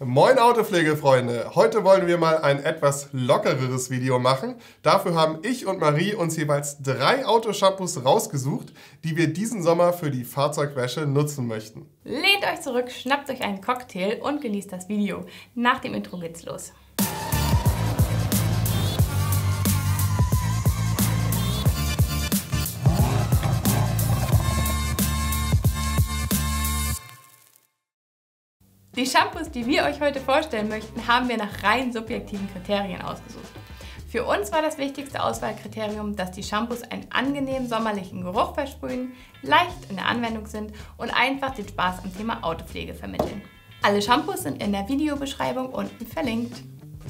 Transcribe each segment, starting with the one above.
Moin Autopflegefreunde! Heute wollen wir mal ein etwas lockereres Video machen. Dafür haben ich und Marie uns jeweils drei Autoshampoos rausgesucht, die wir diesen Sommer für die Fahrzeugwäsche nutzen möchten. Lehnt euch zurück, schnappt euch einen Cocktail und genießt das Video. Nach dem Intro geht's los. Shampoos, die wir euch heute vorstellen möchten, haben wir nach rein subjektiven Kriterien ausgesucht. Für uns war das wichtigste Auswahlkriterium, dass die Shampoos einen angenehmen sommerlichen Geruch versprühen, leicht in der Anwendung sind und einfach den Spaß am Thema Autopflege vermitteln. Alle Shampoos sind in der Videobeschreibung unten verlinkt.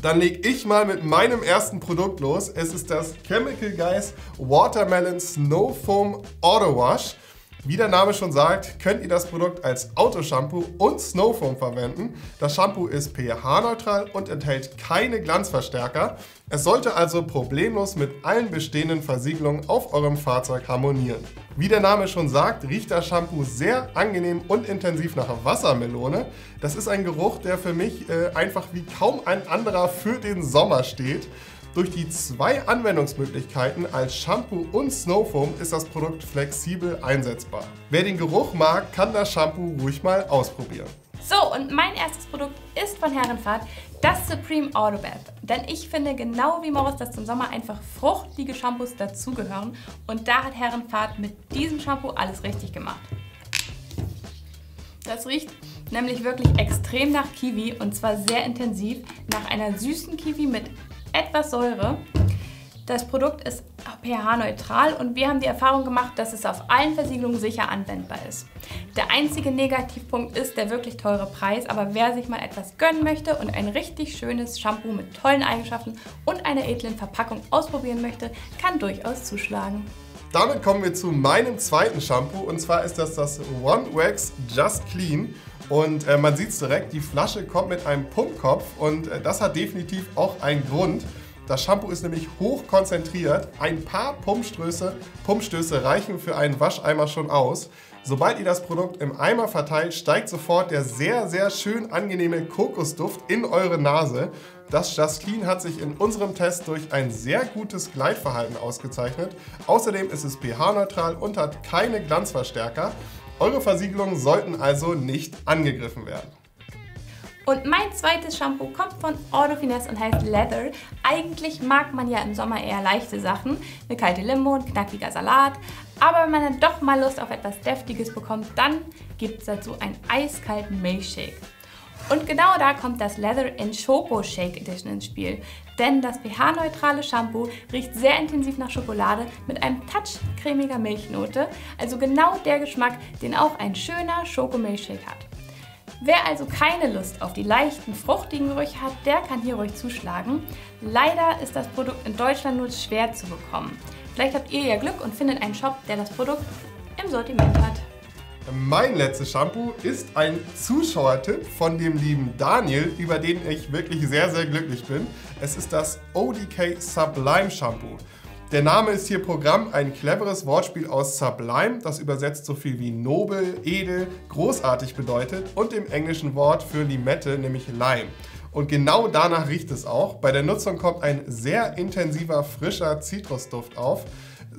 Dann leg ich mal mit meinem ersten Produkt los. Es ist das Chemical Guys Watermelon Snow Foam Auto Wash. Wie der Name schon sagt, könnt ihr das Produkt als Autoshampoo und Snowfoam verwenden. Das Shampoo ist pH-neutral und enthält keine Glanzverstärker. Es sollte also problemlos mit allen bestehenden Versiegelungen auf eurem Fahrzeug harmonieren. Wie der Name schon sagt, riecht das Shampoo sehr angenehm und intensiv nach Wassermelone. Das ist ein Geruch, der für mich äh, einfach wie kaum ein anderer für den Sommer steht. Durch die zwei Anwendungsmöglichkeiten als Shampoo und Snowfoam ist das Produkt flexibel einsetzbar. Wer den Geruch mag, kann das Shampoo ruhig mal ausprobieren. So, und mein erstes Produkt ist von Herrenfahrt das Supreme Auto Bath. Denn ich finde, genau wie Morris, dass zum Sommer einfach fruchtige Shampoos dazugehören. Und da hat Herrenfahrt mit diesem Shampoo alles richtig gemacht. Das riecht nämlich wirklich extrem nach Kiwi und zwar sehr intensiv nach einer süßen Kiwi mit etwas Säure. Das Produkt ist pH-neutral und wir haben die Erfahrung gemacht, dass es auf allen Versiegelungen sicher anwendbar ist. Der einzige Negativpunkt ist der wirklich teure Preis, aber wer sich mal etwas gönnen möchte und ein richtig schönes Shampoo mit tollen Eigenschaften und einer edlen Verpackung ausprobieren möchte, kann durchaus zuschlagen. Damit kommen wir zu meinem zweiten Shampoo und zwar ist das das One Wax Just Clean. Und äh, man sieht es direkt, die Flasche kommt mit einem Pumpkopf und äh, das hat definitiv auch einen Grund. Das Shampoo ist nämlich hoch konzentriert. Ein paar Pumpstöße, Pumpstöße reichen für einen Wascheimer schon aus. Sobald ihr das Produkt im Eimer verteilt, steigt sofort der sehr, sehr schön angenehme Kokosduft in eure Nase. Das Clean hat sich in unserem Test durch ein sehr gutes Gleitverhalten ausgezeichnet. Außerdem ist es pH-neutral und hat keine Glanzverstärker. Eure Versiegelungen sollten also nicht angegriffen werden. Und mein zweites Shampoo kommt von Auto Finesse und heißt Leather. Eigentlich mag man ja im Sommer eher leichte Sachen, eine kalte Limo, ein knackiger Salat. Aber wenn man dann doch mal Lust auf etwas Deftiges bekommt, dann gibt es dazu einen eiskalten Milchshake. Und genau da kommt das Leather in Choco Shake Edition ins Spiel. Denn das pH-neutrale Shampoo riecht sehr intensiv nach Schokolade mit einem Touch cremiger Milchnote. Also genau der Geschmack, den auch ein schöner Schokomilchshake hat. Wer also keine Lust auf die leichten, fruchtigen Gerüche hat, der kann hier ruhig zuschlagen. Leider ist das Produkt in Deutschland nur schwer zu bekommen. Vielleicht habt ihr ja Glück und findet einen Shop, der das Produkt im Sortiment hat. Mein letztes Shampoo ist ein Zuschauertipp von dem lieben Daniel, über den ich wirklich sehr, sehr glücklich bin. Es ist das ODK Sublime Shampoo. Der Name ist hier Programm, ein cleveres Wortspiel aus Sublime, das übersetzt so viel wie nobel, edel, großartig bedeutet und dem englischen Wort für Limette, nämlich Lime. Und genau danach riecht es auch. Bei der Nutzung kommt ein sehr intensiver, frischer Zitrusduft auf.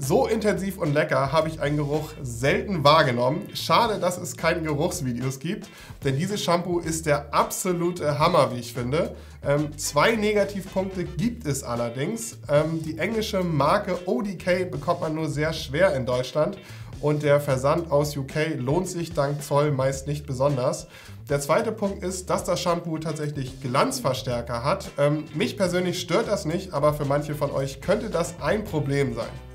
So intensiv und lecker habe ich einen Geruch selten wahrgenommen. Schade, dass es keine Geruchsvideos gibt, denn dieses Shampoo ist der absolute Hammer, wie ich finde. Ähm, zwei Negativpunkte gibt es allerdings. Ähm, die englische Marke ODK bekommt man nur sehr schwer in Deutschland und der Versand aus UK lohnt sich dank Zoll meist nicht besonders. Der zweite Punkt ist, dass das Shampoo tatsächlich Glanzverstärker hat. Ähm, mich persönlich stört das nicht, aber für manche von euch könnte das ein Problem sein.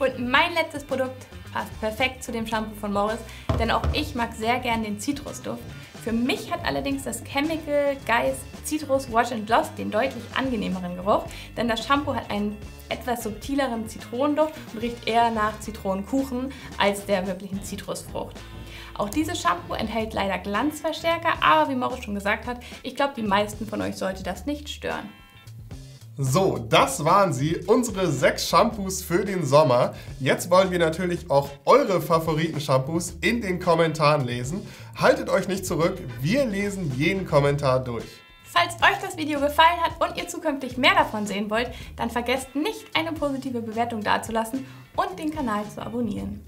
Und mein letztes Produkt passt perfekt zu dem Shampoo von Morris, denn auch ich mag sehr gern den Zitrusduft. Für mich hat allerdings das Chemical Guys Citrus Wash and Gloss den deutlich angenehmeren Geruch, denn das Shampoo hat einen etwas subtileren Zitronenduft und riecht eher nach Zitronenkuchen als der wirklichen Zitrusfrucht. Auch dieses Shampoo enthält leider Glanzverstärker, aber wie Morris schon gesagt hat, ich glaube, die meisten von euch sollte das nicht stören. So, das waren sie, unsere sechs Shampoos für den Sommer. Jetzt wollen wir natürlich auch eure Favoriten-Shampoos in den Kommentaren lesen. Haltet euch nicht zurück, wir lesen jeden Kommentar durch. Falls euch das Video gefallen hat und ihr zukünftig mehr davon sehen wollt, dann vergesst nicht, eine positive Bewertung dazulassen und den Kanal zu abonnieren.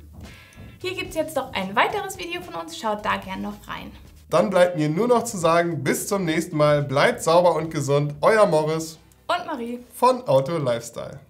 Hier gibt es jetzt noch ein weiteres Video von uns, schaut da gern noch rein. Dann bleibt mir nur noch zu sagen, bis zum nächsten Mal, bleibt sauber und gesund, euer Morris und Marie von Auto Lifestyle.